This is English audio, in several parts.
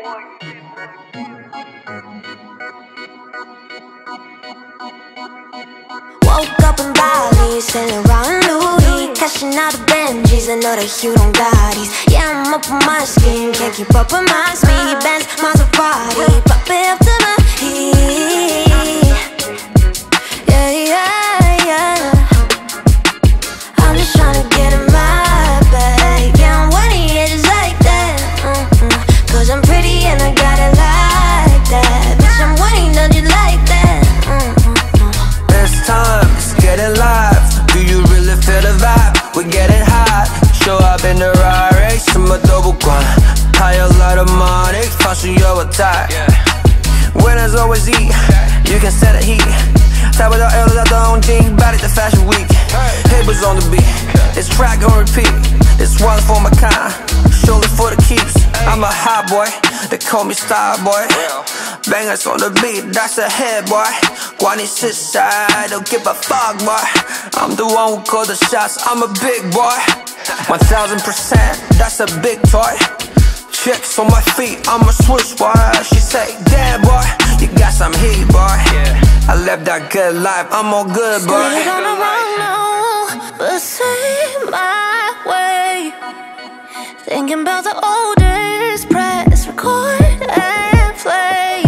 Woke up in Bali, sailing around Louis. Cashing out the Benjis, I know that you don't Yeah, I'm up on my skin, can't keep up with my speed a tie Winners always eat, you can set a heat. Top of the elders out the own jeans, body the fashion week. Papers on the beat, this track on repeat. It's one for my kind, surely for the keeps. I'm a hot boy, they call me star boy. Bangers on the beat, that's a head boy. Guani side, don't give a fuck boy. I'm the one who call the shots, I'm a big boy. 1000% that's a big toy. Chicks on my feet, I'm a switch boy. She say, damn boy, you got some heat boy. I live that good life, I'm all good boy. On the wrong now, but say my way. Thinking about the old days, press record and play.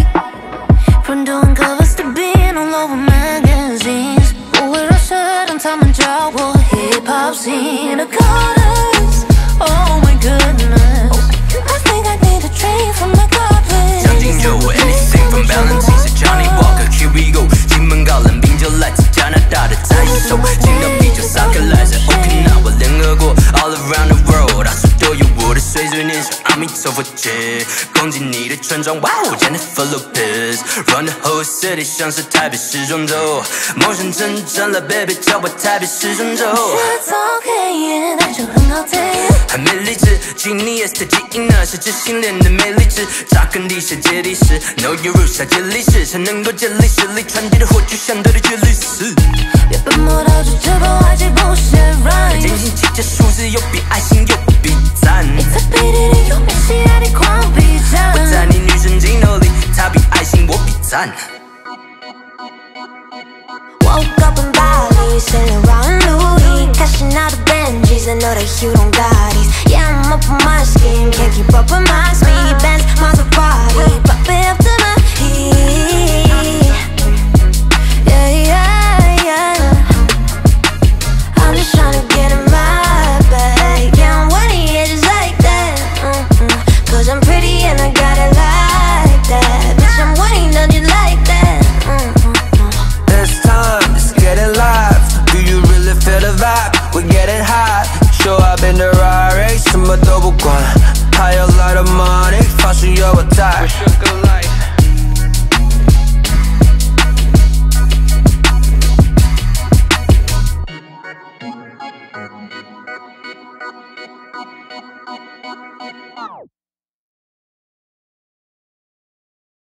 From doing covers to being all over magazines. We're a certain time and job, will hip hop scene. 年少，阿弥陀佛节，攻击你的村庄，哇哦，Jennifer Lopez，Run the whole city 像是台北时装周，梦想成真了，baby 叫我台北时装周。That's okay, 那就很好听。很没理智，Genius 的基因呢是知性恋的美丽值，扎根地下接地势，Know your roots 下接力时才能够建立实力，传递的火炬相对的距离是。别本末倒置，这本外界不写 rhyme。精心计较数字，又比爱心 sun. Woke up in Bali, sailing around Louis, cashing out the Benjis. I know that you don't got these. Yeah, I'm up on my up in the Rari, 什么都不管。还有 lot of money，放手有我在。